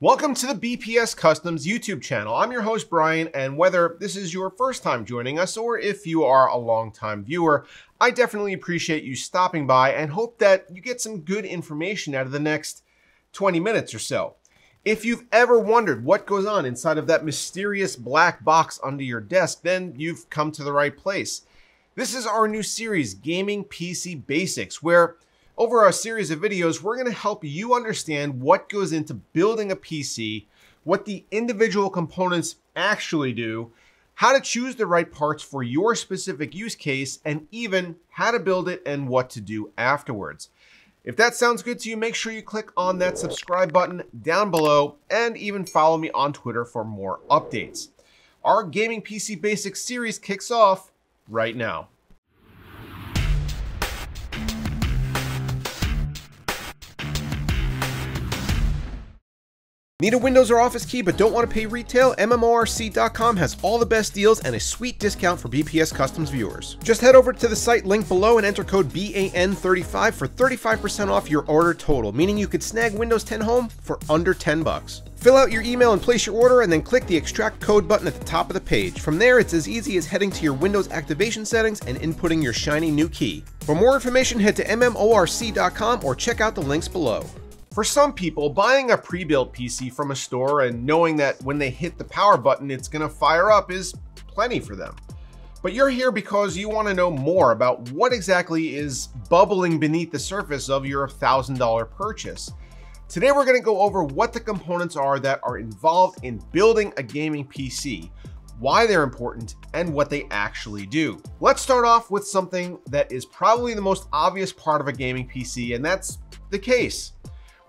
Welcome to the BPS Customs YouTube channel. I'm your host, Brian, and whether this is your first time joining us or if you are a longtime viewer, I definitely appreciate you stopping by and hope that you get some good information out of the next 20 minutes or so. If you've ever wondered what goes on inside of that mysterious black box under your desk, then you've come to the right place. This is our new series, Gaming PC Basics, where over our series of videos, we're going to help you understand what goes into building a PC, what the individual components actually do, how to choose the right parts for your specific use case, and even how to build it and what to do afterwards. If that sounds good to you, make sure you click on that subscribe button down below and even follow me on Twitter for more updates. Our Gaming PC Basics series kicks off right now. Need a Windows or Office key but don't want to pay retail? MMORC.com has all the best deals and a sweet discount for BPS Customs viewers. Just head over to the site link below and enter code BAN35 for 35% off your order total, meaning you could snag Windows 10 Home for under 10 bucks. Fill out your email and place your order and then click the extract code button at the top of the page. From there, it's as easy as heading to your Windows activation settings and inputting your shiny new key. For more information, head to MMORC.com or check out the links below. For some people, buying a pre-built PC from a store and knowing that when they hit the power button it's going to fire up is plenty for them. But you're here because you want to know more about what exactly is bubbling beneath the surface of your $1,000 purchase. Today we're going to go over what the components are that are involved in building a gaming PC, why they're important, and what they actually do. Let's start off with something that is probably the most obvious part of a gaming PC, and that's the case.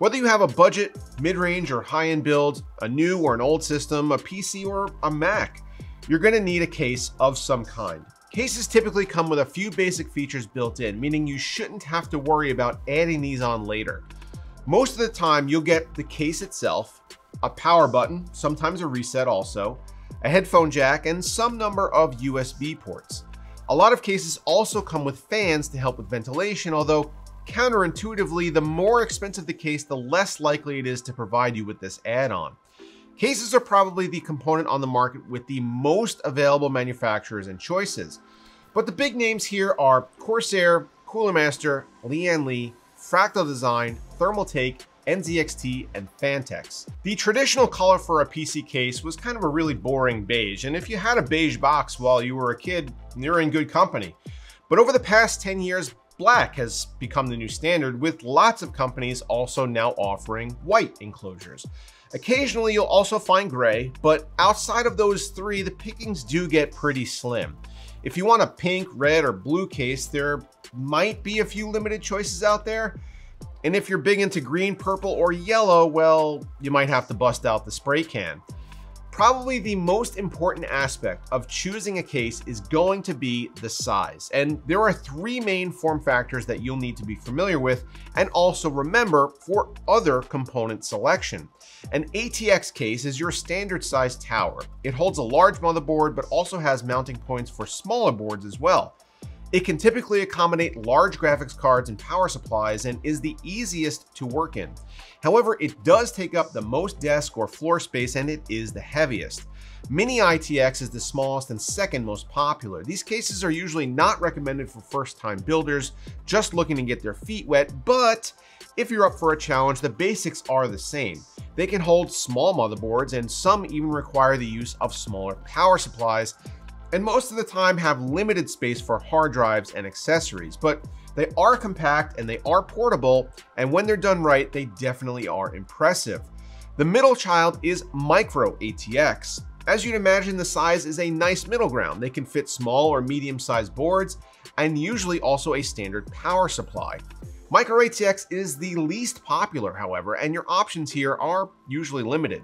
Whether you have a budget, mid-range, or high-end build, a new or an old system, a PC or a Mac, you're gonna need a case of some kind. Cases typically come with a few basic features built in, meaning you shouldn't have to worry about adding these on later. Most of the time, you'll get the case itself, a power button, sometimes a reset also, a headphone jack, and some number of USB ports. A lot of cases also come with fans to help with ventilation, although counterintuitively, the more expensive the case, the less likely it is to provide you with this add-on. Cases are probably the component on the market with the most available manufacturers and choices. But the big names here are Corsair, Cooler Master, Lian Li, Fractal Design, Thermaltake, NZXT, and Phanteks. The traditional color for a PC case was kind of a really boring beige, and if you had a beige box while you were a kid, you're in good company. But over the past 10 years, black has become the new standard, with lots of companies also now offering white enclosures. Occasionally, you'll also find gray, but outside of those three, the pickings do get pretty slim. If you want a pink, red, or blue case, there might be a few limited choices out there. And if you're big into green, purple, or yellow, well, you might have to bust out the spray can. Probably the most important aspect of choosing a case is going to be the size. And there are three main form factors that you'll need to be familiar with and also remember for other component selection. An ATX case is your standard size tower. It holds a large motherboard but also has mounting points for smaller boards as well. It can typically accommodate large graphics cards and power supplies and is the easiest to work in. However, it does take up the most desk or floor space and it is the heaviest. Mini ITX is the smallest and second most popular. These cases are usually not recommended for first-time builders just looking to get their feet wet, but if you're up for a challenge, the basics are the same. They can hold small motherboards and some even require the use of smaller power supplies and most of the time have limited space for hard drives and accessories, but they are compact and they are portable, and when they're done right, they definitely are impressive. The middle child is Micro ATX. As you'd imagine, the size is a nice middle ground. They can fit small or medium-sized boards, and usually also a standard power supply. Micro ATX is the least popular, however, and your options here are usually limited.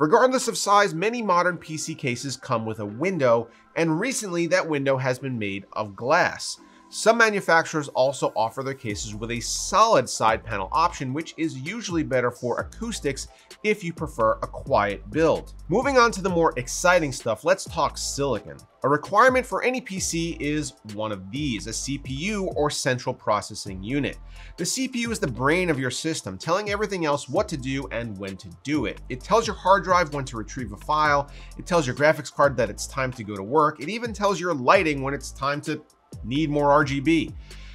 Regardless of size, many modern PC cases come with a window, and recently that window has been made of glass. Some manufacturers also offer their cases with a solid side panel option, which is usually better for acoustics if you prefer a quiet build. Moving on to the more exciting stuff, let's talk silicon. A requirement for any PC is one of these, a CPU or central processing unit. The CPU is the brain of your system, telling everything else what to do and when to do it. It tells your hard drive when to retrieve a file, it tells your graphics card that it's time to go to work, it even tells your lighting when it's time to need more RGB.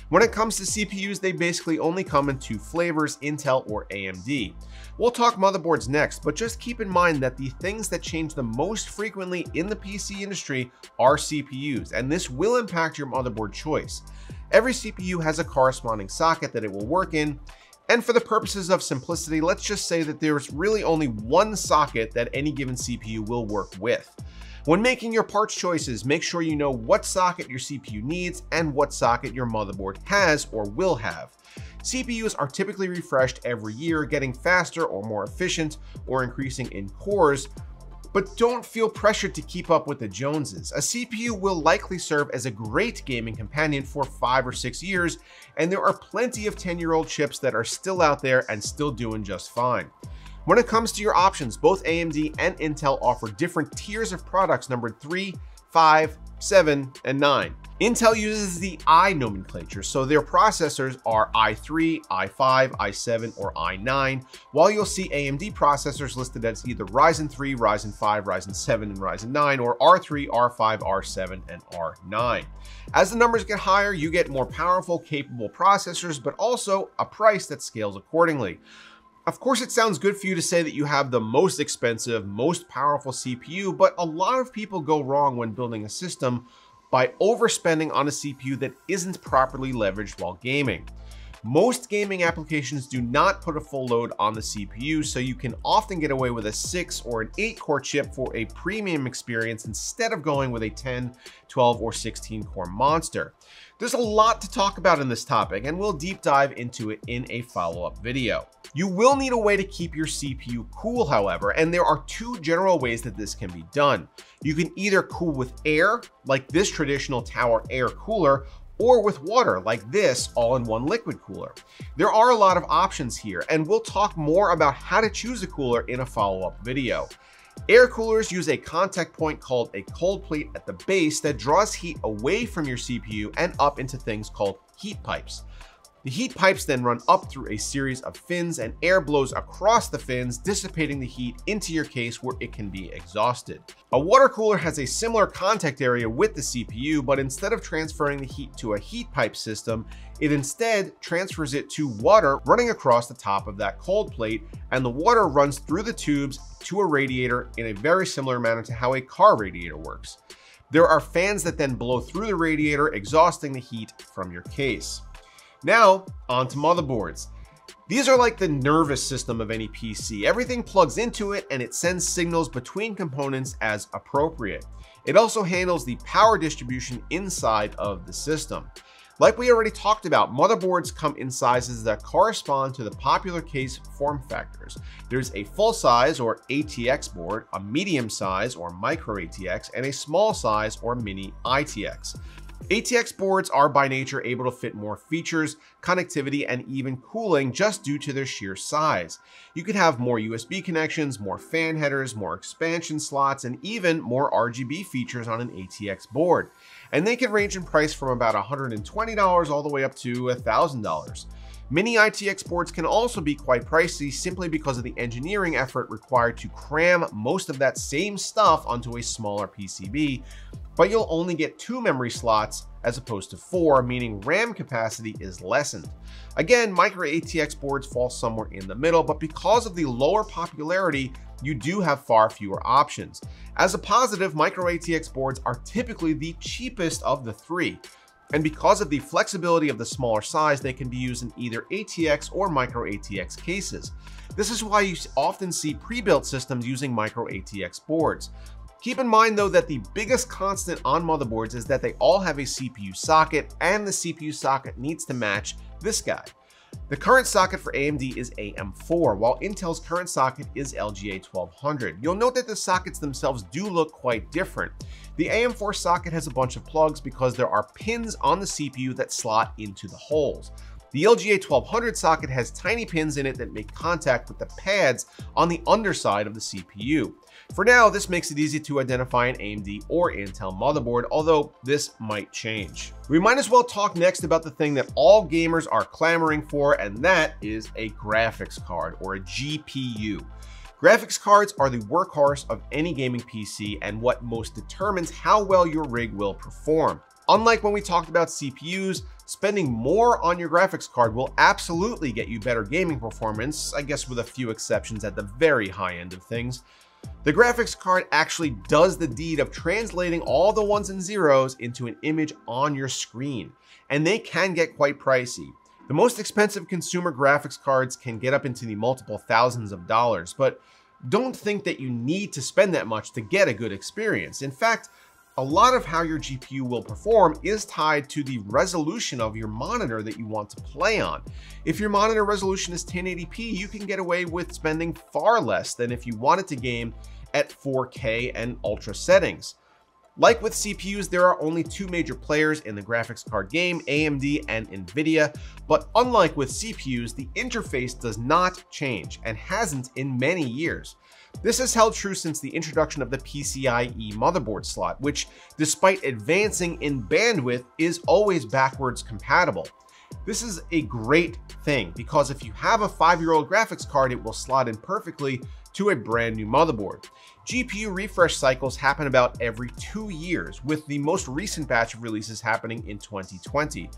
When it comes to CPUs, they basically only come in two flavors, Intel or AMD. We'll talk motherboards next, but just keep in mind that the things that change the most frequently in the PC industry are CPUs, and this will impact your motherboard choice. Every CPU has a corresponding socket that it will work in, and for the purposes of simplicity, let's just say that there's really only one socket that any given CPU will work with. When making your parts choices, make sure you know what socket your CPU needs and what socket your motherboard has or will have. CPUs are typically refreshed every year, getting faster or more efficient or increasing in cores, but don't feel pressured to keep up with the Joneses. A CPU will likely serve as a great gaming companion for five or six years, and there are plenty of 10 year old chips that are still out there and still doing just fine. When it comes to your options, both AMD and Intel offer different tiers of products numbered 3, 5, 7, and 9. Intel uses the I nomenclature, so their processors are i3, i5, i7, or i9, while you'll see AMD processors listed as either Ryzen 3, Ryzen 5, Ryzen 7, and Ryzen 9, or R3, R5, R7, and R9. As the numbers get higher, you get more powerful, capable processors, but also a price that scales accordingly. Of course, it sounds good for you to say that you have the most expensive, most powerful CPU, but a lot of people go wrong when building a system by overspending on a CPU that isn't properly leveraged while gaming. Most gaming applications do not put a full load on the CPU, so you can often get away with a 6 or an 8 core chip for a premium experience instead of going with a 10, 12, or 16 core monster. There's a lot to talk about in this topic, and we'll deep dive into it in a follow-up video. You will need a way to keep your CPU cool, however, and there are two general ways that this can be done. You can either cool with air, like this traditional tower air cooler, or with water like this all-in-one liquid cooler. There are a lot of options here, and we'll talk more about how to choose a cooler in a follow-up video. Air coolers use a contact point called a cold plate at the base that draws heat away from your CPU and up into things called heat pipes. The heat pipes then run up through a series of fins and air blows across the fins, dissipating the heat into your case where it can be exhausted. A water cooler has a similar contact area with the CPU, but instead of transferring the heat to a heat pipe system, it instead transfers it to water running across the top of that cold plate, and the water runs through the tubes to a radiator in a very similar manner to how a car radiator works. There are fans that then blow through the radiator, exhausting the heat from your case. Now, onto motherboards. These are like the nervous system of any PC. Everything plugs into it and it sends signals between components as appropriate. It also handles the power distribution inside of the system. Like we already talked about, motherboards come in sizes that correspond to the popular case form factors. There's a full size or ATX board, a medium size or micro ATX, and a small size or mini ITX. ATX boards are by nature able to fit more features, connectivity, and even cooling just due to their sheer size. You could have more USB connections, more fan headers, more expansion slots, and even more RGB features on an ATX board. And they can range in price from about $120 all the way up to $1,000. Mini ITX boards can also be quite pricey simply because of the engineering effort required to cram most of that same stuff onto a smaller PCB, but you'll only get two memory slots as opposed to four, meaning RAM capacity is lessened. Again, micro ATX boards fall somewhere in the middle, but because of the lower popularity, you do have far fewer options. As a positive, micro ATX boards are typically the cheapest of the three. And because of the flexibility of the smaller size, they can be used in either ATX or micro ATX cases. This is why you often see pre-built systems using micro ATX boards. Keep in mind though that the biggest constant on motherboards is that they all have a CPU socket and the CPU socket needs to match this guy. The current socket for AMD is AM4, while Intel's current socket is LGA 1200. You'll note that the sockets themselves do look quite different. The AM4 socket has a bunch of plugs because there are pins on the CPU that slot into the holes. The LGA 1200 socket has tiny pins in it that make contact with the pads on the underside of the CPU. For now, this makes it easy to identify an AMD or Intel motherboard, although this might change. We might as well talk next about the thing that all gamers are clamoring for, and that is a graphics card, or a GPU. Graphics cards are the workhorse of any gaming PC and what most determines how well your rig will perform. Unlike when we talked about CPUs, spending more on your graphics card will absolutely get you better gaming performance, I guess with a few exceptions at the very high end of things. The graphics card actually does the deed of translating all the ones and zeros into an image on your screen, and they can get quite pricey. The most expensive consumer graphics cards can get up into the multiple thousands of dollars, but don't think that you need to spend that much to get a good experience. In fact, a lot of how your GPU will perform is tied to the resolution of your monitor that you want to play on. If your monitor resolution is 1080p, you can get away with spending far less than if you wanted to game at 4K and ultra settings. Like with CPUs, there are only two major players in the graphics card game, AMD and Nvidia, but unlike with CPUs, the interface does not change and hasn't in many years. This has held true since the introduction of the PCIe motherboard slot, which, despite advancing in bandwidth, is always backwards compatible. This is a great thing because if you have a five-year-old graphics card, it will slot in perfectly to a brand new motherboard. GPU refresh cycles happen about every two years, with the most recent batch of releases happening in 2020.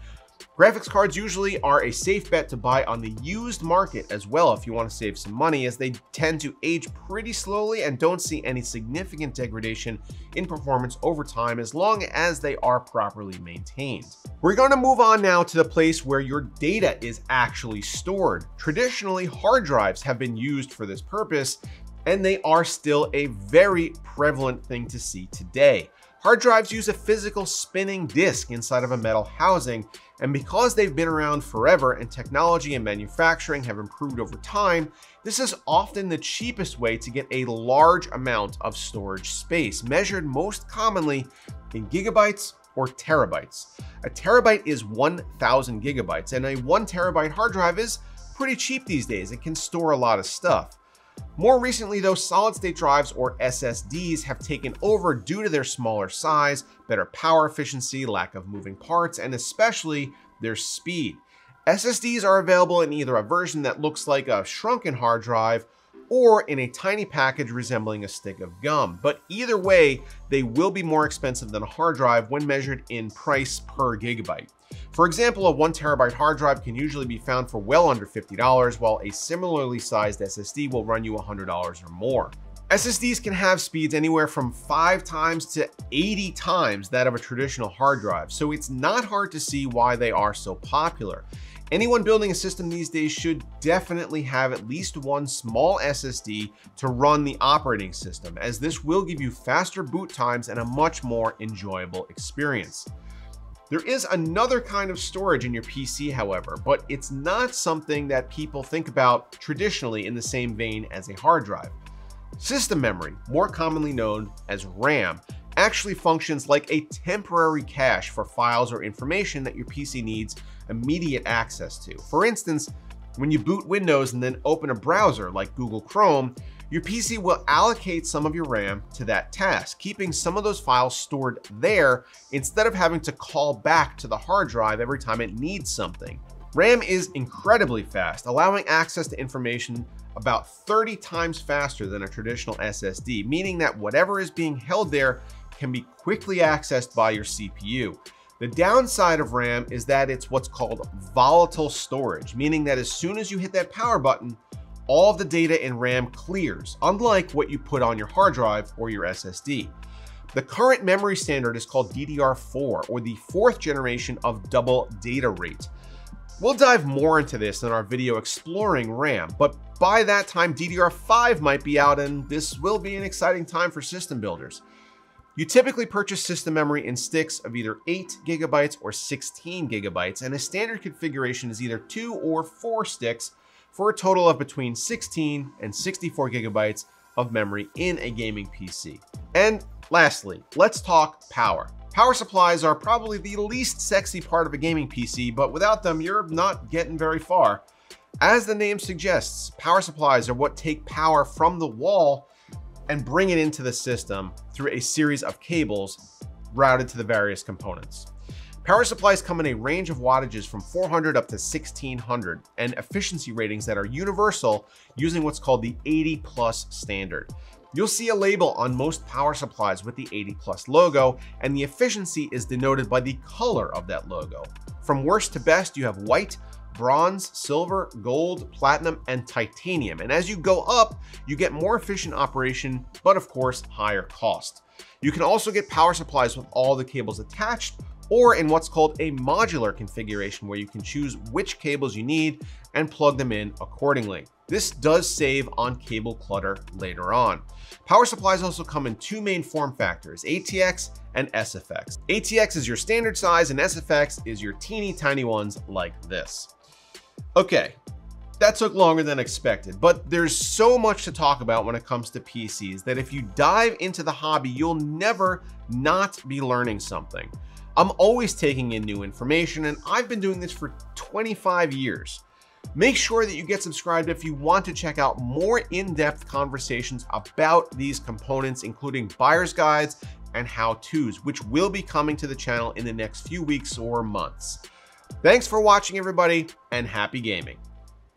Graphics cards usually are a safe bet to buy on the used market as well if you want to save some money as they tend to age pretty slowly and don't see any significant degradation in performance over time as long as they are properly maintained. We're going to move on now to the place where your data is actually stored. Traditionally, hard drives have been used for this purpose and they are still a very prevalent thing to see today. Hard drives use a physical spinning disk inside of a metal housing, and because they've been around forever and technology and manufacturing have improved over time, this is often the cheapest way to get a large amount of storage space, measured most commonly in gigabytes or terabytes. A terabyte is 1000 gigabytes, and a 1 terabyte hard drive is pretty cheap these days. It can store a lot of stuff. More recently though, solid state drives or SSDs have taken over due to their smaller size, better power efficiency, lack of moving parts, and especially their speed. SSDs are available in either a version that looks like a shrunken hard drive or in a tiny package resembling a stick of gum. But either way, they will be more expensive than a hard drive when measured in price per gigabyte. For example, a one terabyte hard drive can usually be found for well under $50, while a similarly sized SSD will run you $100 or more. SSDs can have speeds anywhere from 5 times to 80 times that of a traditional hard drive, so it's not hard to see why they are so popular. Anyone building a system these days should definitely have at least one small SSD to run the operating system, as this will give you faster boot times and a much more enjoyable experience. There is another kind of storage in your PC, however, but it's not something that people think about traditionally in the same vein as a hard drive. System memory, more commonly known as RAM, actually functions like a temporary cache for files or information that your PC needs immediate access to. For instance, when you boot Windows and then open a browser like Google Chrome, your PC will allocate some of your RAM to that task, keeping some of those files stored there instead of having to call back to the hard drive every time it needs something. RAM is incredibly fast, allowing access to information about 30 times faster than a traditional SSD, meaning that whatever is being held there can be quickly accessed by your CPU. The downside of RAM is that it's what's called volatile storage, meaning that as soon as you hit that power button, all of the data in RAM clears, unlike what you put on your hard drive or your SSD. The current memory standard is called DDR4, or the fourth generation of double data rate. We'll dive more into this in our video exploring RAM, but by that time DDR5 might be out and this will be an exciting time for system builders. You typically purchase system memory in sticks of either 8 gigabytes or 16 gigabytes, and a standard configuration is either 2 or 4 sticks for a total of between 16 and 64 gigabytes of memory in a gaming PC. And lastly, let's talk power. Power supplies are probably the least sexy part of a gaming PC, but without them, you're not getting very far. As the name suggests, power supplies are what take power from the wall and bring it into the system through a series of cables routed to the various components. Power supplies come in a range of wattages from 400 up to 1600 and efficiency ratings that are universal using what's called the 80 plus standard. You'll see a label on most power supplies with the 80 plus logo and the efficiency is denoted by the color of that logo. From worst to best, you have white, bronze, silver, gold, platinum, and titanium. And as you go up, you get more efficient operation, but of course, higher cost. You can also get power supplies with all the cables attached or in what's called a modular configuration where you can choose which cables you need and plug them in accordingly. This does save on cable clutter later on. Power supplies also come in two main form factors, ATX and SFX. ATX is your standard size and SFX is your teeny tiny ones like this. Okay, that took longer than expected, but there's so much to talk about when it comes to PCs that if you dive into the hobby, you'll never not be learning something. I'm always taking in new information and I've been doing this for 25 years. Make sure that you get subscribed if you want to check out more in-depth conversations about these components, including buyer's guides and how-tos, which will be coming to the channel in the next few weeks or months. Thanks for watching, everybody, and happy gaming.